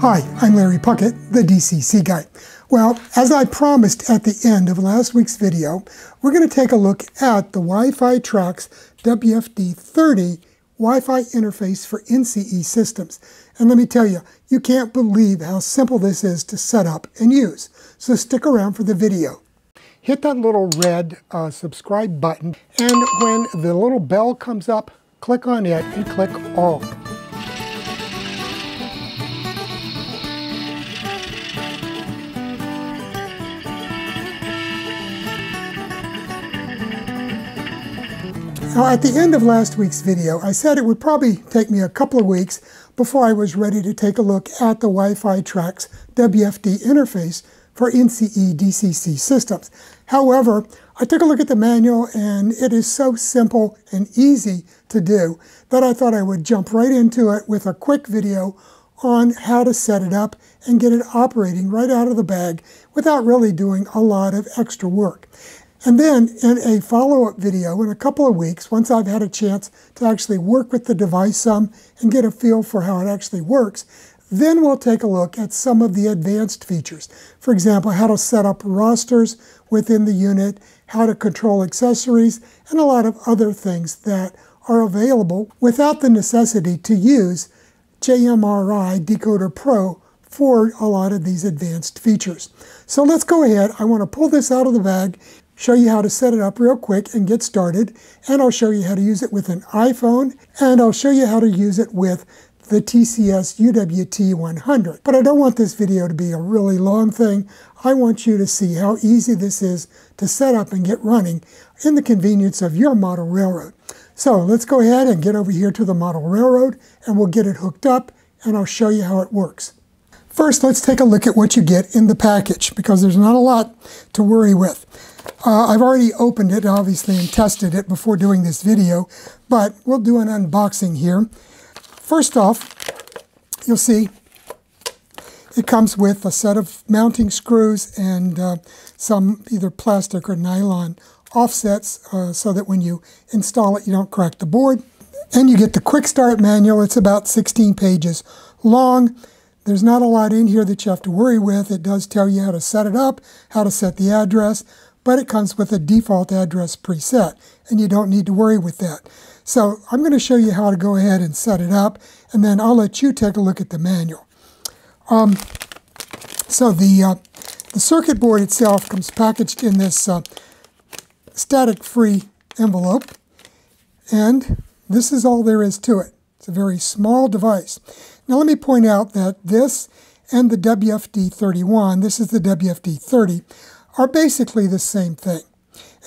Hi, I'm Larry Puckett, the DCC guy. Well, as I promised at the end of last week's video, we're going to take a look at the WifiTrax WFD30 Wi-Fi interface for NCE systems. And let me tell you, you can't believe how simple this is to set up and use. So stick around for the video. Hit that little red uh, subscribe button, and when the little bell comes up, click on it and click all. Now, at the end of last week's video, I said it would probably take me a couple of weeks before I was ready to take a look at the WifiTrax WFD interface for NCE DCC systems. However, I took a look at the manual and it is so simple and easy to do that I thought I would jump right into it with a quick video on how to set it up and get it operating right out of the bag without really doing a lot of extra work. And then in a follow-up video in a couple of weeks, once I've had a chance to actually work with the device some and get a feel for how it actually works, then we'll take a look at some of the advanced features. For example, how to set up rosters within the unit, how to control accessories, and a lot of other things that are available without the necessity to use JMRI Decoder Pro for a lot of these advanced features. So let's go ahead. I want to pull this out of the bag show you how to set it up real quick and get started, and I'll show you how to use it with an iPhone, and I'll show you how to use it with the TCS UWT100. But I don't want this video to be a really long thing. I want you to see how easy this is to set up and get running in the convenience of your model railroad. So let's go ahead and get over here to the model railroad and we'll get it hooked up and I'll show you how it works. First, let's take a look at what you get in the package because there's not a lot to worry with. Uh, I've already opened it, obviously, and tested it before doing this video, but we'll do an unboxing here. First off, you'll see it comes with a set of mounting screws and uh, some either plastic or nylon offsets uh, so that when you install it, you don't crack the board. And you get the quick start manual. It's about 16 pages long. There's not a lot in here that you have to worry with. It does tell you how to set it up, how to set the address, but it comes with a default address preset, and you don't need to worry with that. So I'm going to show you how to go ahead and set it up, and then I'll let you take a look at the manual. Um, so the, uh, the circuit board itself comes packaged in this uh, static-free envelope, and this is all there is to it. It's a very small device. Now let me point out that this and the WFD31, this is the WFD30, are basically the same thing.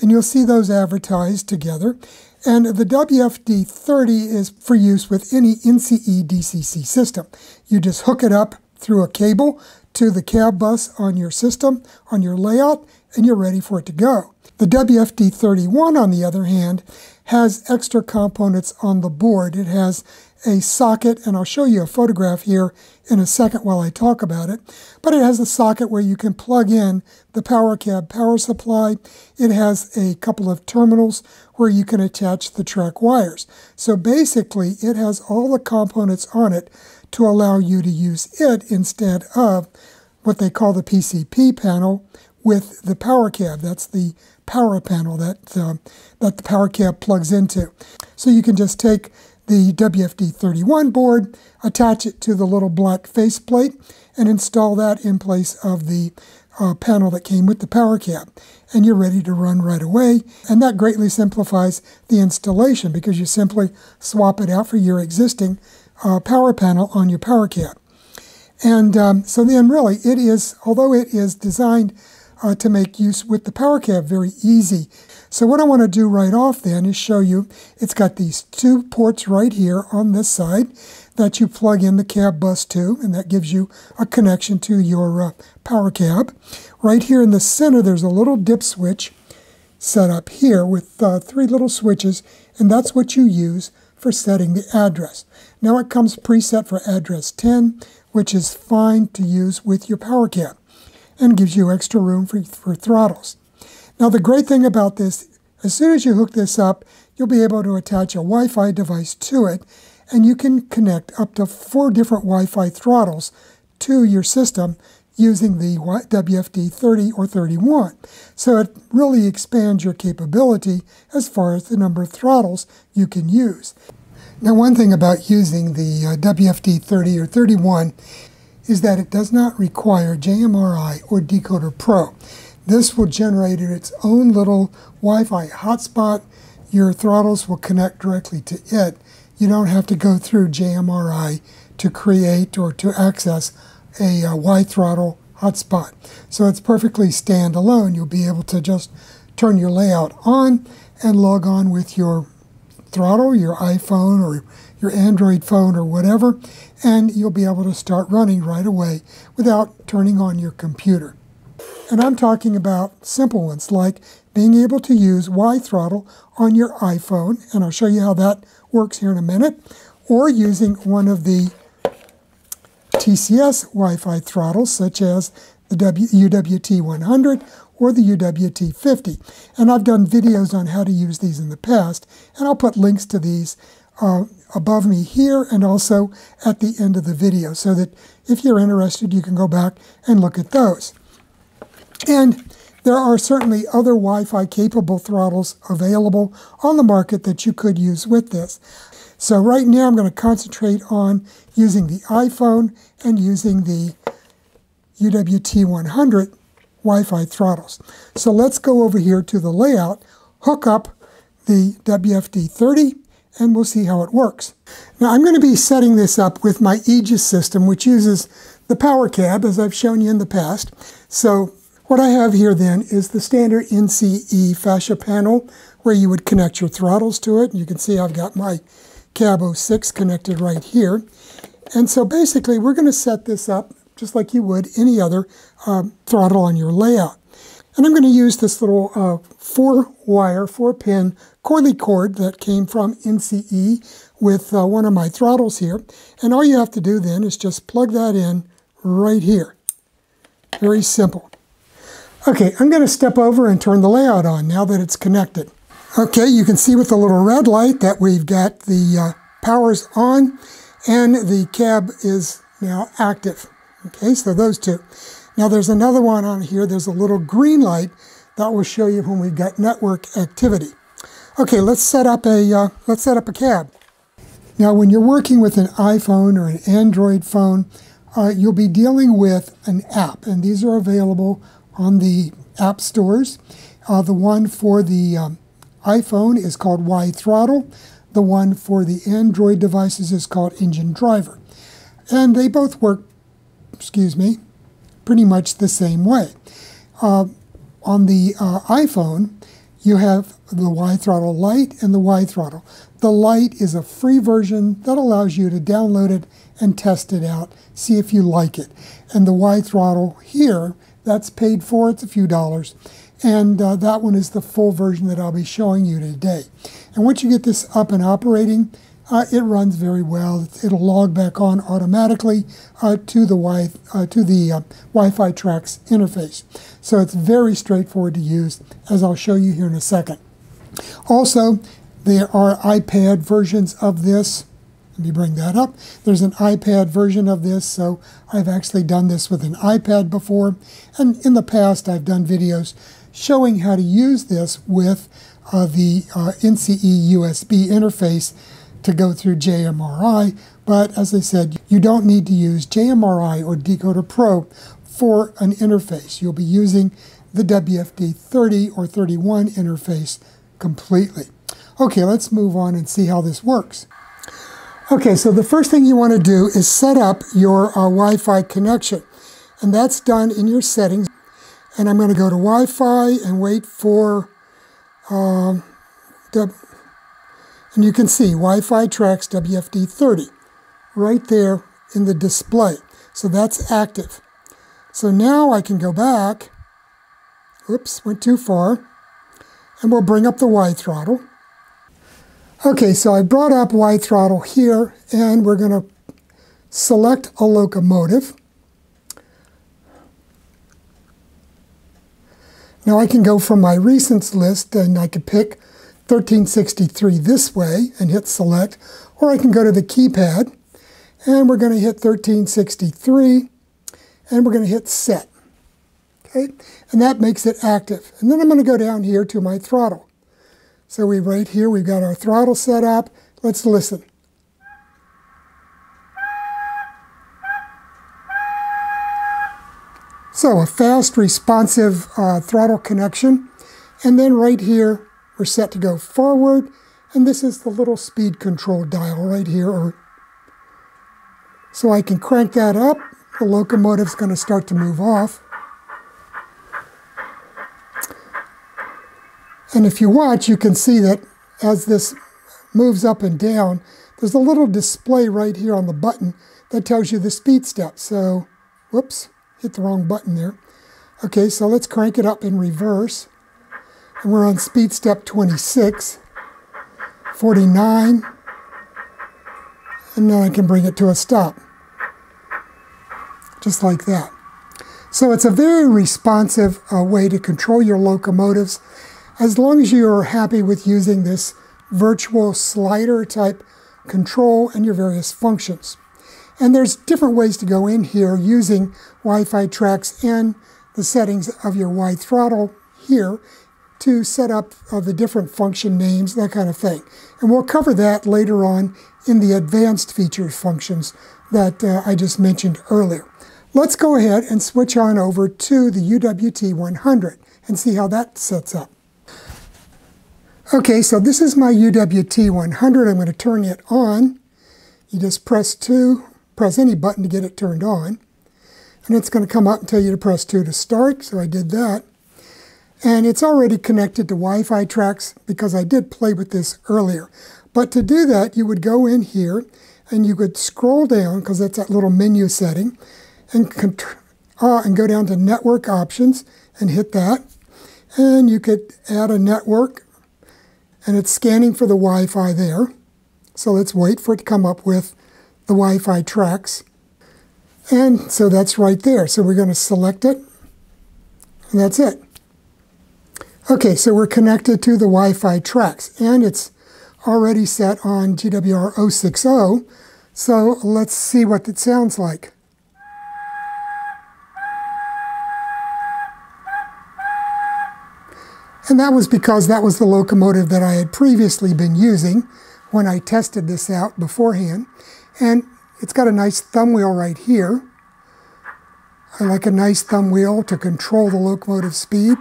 And you'll see those advertised together. And the WFD30 is for use with any NCE DCC system. You just hook it up through a cable to the cab bus on your system, on your layout, and you're ready for it to go. The WFD31, on the other hand, has extra components on the board. It has a socket, and I'll show you a photograph here in a second while I talk about it. But it has a socket where you can plug in the power cab power supply. It has a couple of terminals where you can attach the track wires. So basically, it has all the components on it to allow you to use it instead of what they call the PCP panel with the power cab. That's the power panel that, uh, that the power cab plugs into. So you can just take the WFD31 board, attach it to the little black faceplate, and install that in place of the uh, panel that came with the power cab. And you're ready to run right away. And that greatly simplifies the installation because you simply swap it out for your existing uh, power panel on your power cab. And um, so then really it is, although it is designed uh, to make use with the power cab very easy. So what I want to do right off then is show you it's got these two ports right here on this side that you plug in the cab bus to, and that gives you a connection to your uh, power cab. Right here in the center, there's a little dip switch set up here with uh, three little switches, and that's what you use for setting the address. Now it comes preset for address 10, which is fine to use with your power cab and gives you extra room for, for throttles. Now the great thing about this, as soon as you hook this up, you'll be able to attach a Wi-Fi device to it, and you can connect up to four different Wi-Fi throttles to your system using the WFD 30 or 31. So it really expands your capability as far as the number of throttles you can use. Now one thing about using the uh, WFD 30 or 31 is that it does not require JMRI or Decoder Pro. This will generate its own little Wi-Fi hotspot. Your throttles will connect directly to it. You don't have to go through JMRI to create or to access a uh, WiThrottle hotspot. So it's perfectly standalone. You'll be able to just turn your layout on and log on with your throttle, your iPhone or your Android phone or whatever, and you'll be able to start running right away without turning on your computer. And I'm talking about simple ones like being able to use WiThrottle on your iPhone, and I'll show you how that works here in a minute, or using one of the TCS Wi-Fi throttles, such as the UWT100 or the UWT50. And I've done videos on how to use these in the past, and I'll put links to these uh, above me here and also at the end of the video so that if you're interested, you can go back and look at those. And there are certainly other Wi-Fi capable throttles available on the market that you could use with this. So right now I'm going to concentrate on using the iPhone and using the UWT100 Wi-Fi throttles. So let's go over here to the layout, hook up the WFD30, and we'll see how it works. Now I'm going to be setting this up with my Aegis system, which uses the power cab, as I've shown you in the past. So what I have here then is the standard NCE fascia panel, where you would connect your throttles to it. You can see I've got my cab 06 connected right here. And so basically we're going to set this up just like you would any other uh, throttle on your layout. And I'm going to use this little uh, four-wire, four-pin coily cord that came from NCE with uh, one of my throttles here. And all you have to do then is just plug that in right here. Very simple. Okay, I'm going to step over and turn the layout on now that it's connected. Okay, you can see with the little red light that we've got the uh, powers on and the cab is now active. Okay, so those two. Now there's another one on here. There's a little green light that will show you when we've got network activity. Okay, let's set up a uh, let's set up a cab. Now, when you're working with an iPhone or an Android phone, uh, you'll be dealing with an app, and these are available on the app stores. Uh, the one for the um, iPhone is called WiThrottle. The one for the Android devices is called Engine Driver. And they both work, excuse me, pretty much the same way. Uh, on the uh, iPhone, you have the WiThrottle Lite and the WiThrottle. The Lite is a free version that allows you to download it and test it out, see if you like it. And the WiThrottle here, that's paid for, it's a few dollars. And uh, that one is the full version that I'll be showing you today. And once you get this up and operating, uh, it runs very well. It'll log back on automatically uh, to the, wi uh, to the uh, WifiTrax interface. So it's very straightforward to use, as I'll show you here in a second. Also, there are iPad versions of this. Let me bring that up. There's an iPad version of this, so I've actually done this with an iPad before. And in the past, I've done videos showing how to use this with uh, the uh, NCE USB interface to go through JMRI. But as I said, you don't need to use JMRI or Decoder Pro for an interface. You'll be using the WFD 30 or 31 interface completely. Okay, let's move on and see how this works. Okay, so the first thing you want to do is set up your uh, Wi-Fi connection. And that's done in your settings. And I'm going to go to Wi-Fi and wait for, um, and you can see WifiTrax WFD30 right there in the display. So that's active. So now I can go back. Oops, went too far. And we'll bring up the WiThrottle. Okay, so I brought up WiThrottle here, and we're going to select a locomotive. Now I can go from my recents list and I could pick 1363 this way and hit select, or I can go to the keypad and we're going to hit 1363 and we're going to hit set. Okay, and that makes it active. And then I'm going to go down here to my throttle. So we right here, we've got our throttle set up. Let's listen. So a fast, responsive uh, throttle connection. And then right here, we're set to go forward. And this is the little speed control dial right here. So I can crank that up. The locomotive's going to start to move off. And if you watch, you can see that as this moves up and down, there's a little display right here on the button that tells you the speed step. So, whoops, hit the wrong button there. Okay, so let's crank it up in reverse. And we're on speed step 26, 49, and now I can bring it to a stop. Just like that. So it's a very responsive uh, way to control your locomotives as long as you are happy with using this virtual slider type control and your various functions. And there's different ways to go in here using WifiTrax and the settings of your WiThrottle here to set up uh, the different function names, that kind of thing. And we'll cover that later on in the advanced features functions that uh, I just mentioned earlier. Let's go ahead and switch on over to the UWT 100 and see how that sets up. Okay, so this is my UWT 100. I'm going to turn it on. You just press 2, press any button to get it turned on. And it's going to come up and tell you to press 2 to start, so I did that. And it's already connected to WifiTrax because I did play with this earlier. But to do that, you would go in here and you could scroll down, because that's that little menu setting, and, uh, and go down to Network Options and hit that. And you could add a network and it's scanning for the Wi-Fi there. So let's wait for it to come up with the WifiTrax. And so that's right there. So we're going to select it, and that's it. Okay, so we're connected to the WifiTrax, and it's already set on GWR 060. So let's see what it sounds like. And that was because that was the locomotive that I had previously been using when I tested this out beforehand. And it's got a nice thumb wheel right here. I like a nice thumb wheel to control the locomotive speed.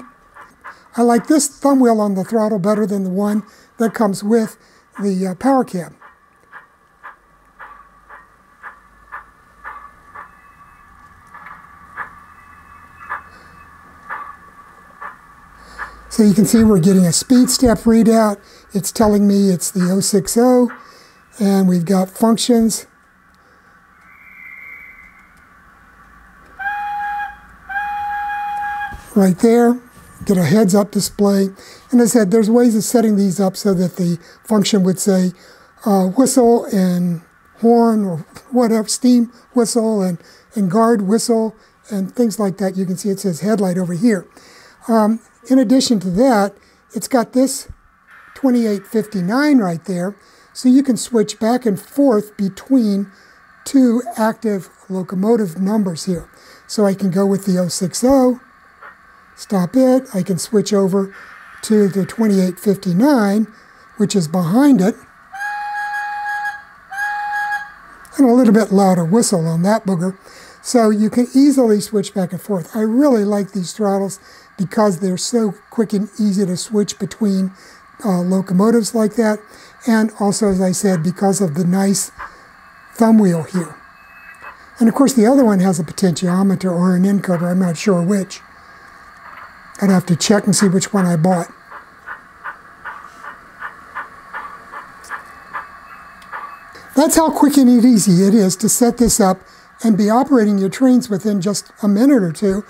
I like this thumb wheel on the throttle better than the one that comes with the uh, power cab. So you can see we're getting a speed step readout. It's telling me it's the 060, and we've got functions. Right there, get a heads up display. And I said, there's ways of setting these up so that the function would say uh, whistle and horn or whatever, steam whistle and, and guard whistle and things like that. You can see it says headlight over here. Um, in addition to that, it's got this 2859 right there, so you can switch back and forth between two active locomotive numbers here. So I can go with the 060, stop it, I can switch over to the 2859, which is behind it, and a little bit louder whistle on that booger. So you can easily switch back and forth. I really like these throttles because they're so quick and easy to switch between uh, locomotives like that. And also, as I said, because of the nice thumb wheel here. And of course, the other one has a potentiometer or an encoder. I'm not sure which. I'd have to check and see which one I bought. That's how quick and easy it is to set this up and be operating your trains within just a minute or two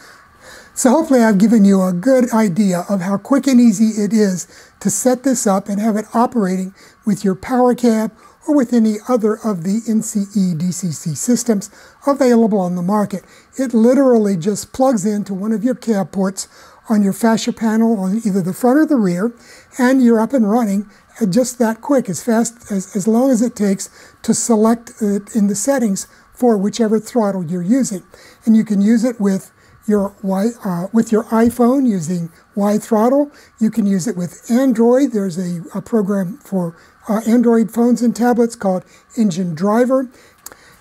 so hopefully I've given you a good idea of how quick and easy it is to set this up and have it operating with your power cab or with any other of the NCE DCC systems available on the market. It literally just plugs into one of your cab ports on your fascia panel on either the front or the rear, and you're up and running just that quick, as fast as, as long as it takes to select it in the settings for whichever throttle you're using. And you can use it with your y, uh, with your iPhone using WiThrottle. You can use it with Android. There's a, a program for uh, Android phones and tablets called Engine Driver.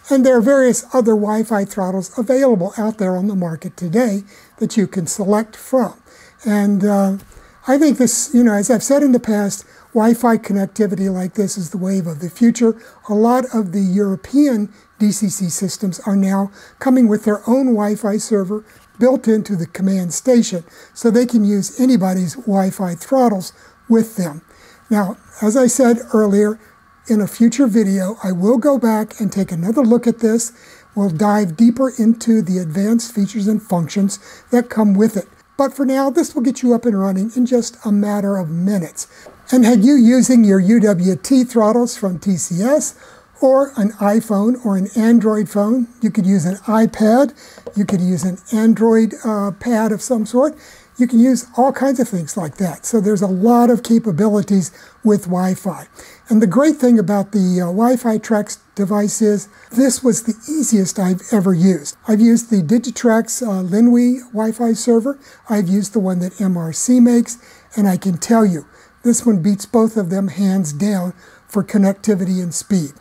And there are various other Wi-Fi throttles available out there on the market today that you can select from. And uh, I think this, you know, as I've said in the past, Wi-Fi connectivity like this is the wave of the future. A lot of the European DCC systems are now coming with their own Wi-Fi server built into the command station so they can use anybody's Wi-Fi throttles with them. Now, as I said earlier, in a future video, I will go back and take another look at this. We'll dive deeper into the advanced features and functions that come with it. But for now, this will get you up and running in just a matter of minutes. And had you using your UWT throttles from TCS or an iPhone or an Android phone. You could use an iPad. You could use an Android uh, pad of some sort. You can use all kinds of things like that. So there's a lot of capabilities with Wi-Fi. And the great thing about the uh, WifiTrax device is this was the easiest I've ever used. I've used the Digitrax uh, LNWI Wi-Fi server. I've used the one that MRC makes. And I can tell you, this one beats both of them hands down for connectivity and speed.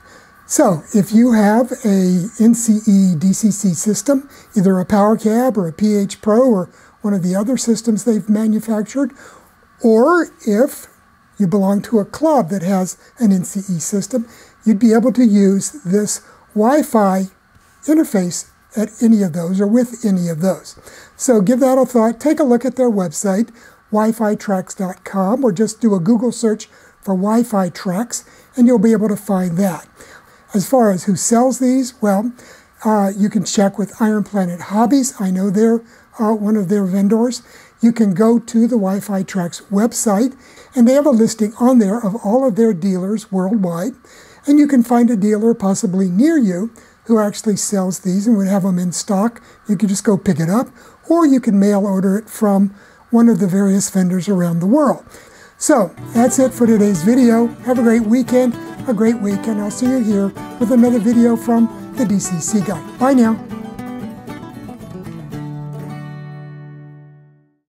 So if you have a NCE DCC system, either a PowerCab or a PH Pro or one of the other systems they've manufactured, or if you belong to a club that has an NCE system, you'd be able to use this Wi-Fi interface at any of those or with any of those. So give that a thought. Take a look at their website, wifitrax.com, or just do a Google search for WifiTrax, and you'll be able to find that. As far as who sells these, well, uh, you can check with Iron Planet Hobbies. I know they're uh, one of their vendors. You can go to the WifiTrax website, and they have a listing on there of all of their dealers worldwide. And you can find a dealer possibly near you who actually sells these and would have them in stock. You could just go pick it up, or you can mail order it from one of the various vendors around the world. So that's it for today's video. Have a great weekend, a great week, and I'll see you here with another video from the DCC Guy. Bye now.